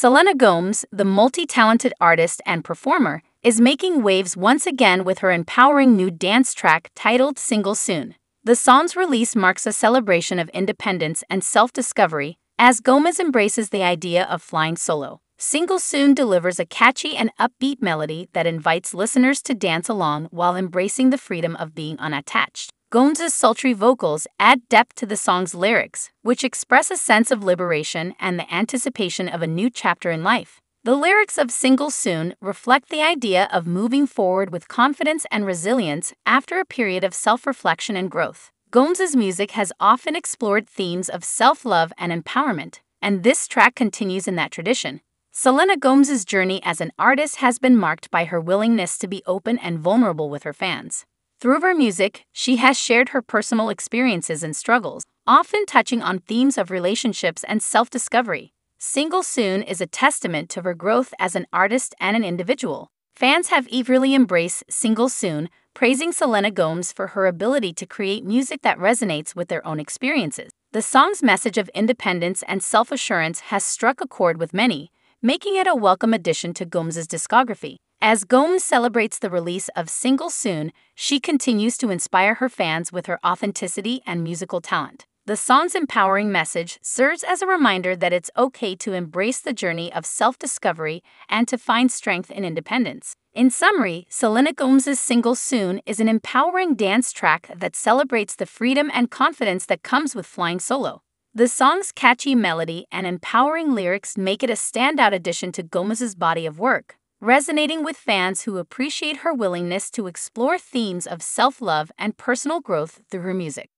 Selena Gomez, the multi talented artist and performer, is making waves once again with her empowering new dance track titled Single Soon. The song's release marks a celebration of independence and self discovery as Gomez embraces the idea of flying solo. Single Soon delivers a catchy and upbeat melody that invites listeners to dance along while embracing the freedom of being unattached. Gomez's sultry vocals add depth to the song's lyrics, which express a sense of liberation and the anticipation of a new chapter in life. The lyrics of Single Soon reflect the idea of moving forward with confidence and resilience after a period of self reflection and growth. Gomez's music has often explored themes of self love and empowerment, and this track continues in that tradition. Selena Gomez's journey as an artist has been marked by her willingness to be open and vulnerable with her fans. Through her music, she has shared her personal experiences and struggles, often touching on themes of relationships and self discovery. Single Soon is a testament to her growth as an artist and an individual. Fans have eagerly embraced Single Soon, praising Selena Gomez for her ability to create music that resonates with their own experiences. The song's message of independence and self assurance has struck a chord with many, making it a welcome addition to Gomez's discography. As Gomez celebrates the release of Single Soon, she continues to inspire her fans with her authenticity and musical talent. The song's empowering message serves as a reminder that it's okay to embrace the journey of self discovery and to find strength in independence. In summary, Selena Gomez's Single Soon is an empowering dance track that celebrates the freedom and confidence that comes with flying solo. The song's catchy melody and empowering lyrics make it a standout addition to Gomez's body of work resonating with fans who appreciate her willingness to explore themes of self love and personal growth through her music.